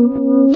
Mm-hmm.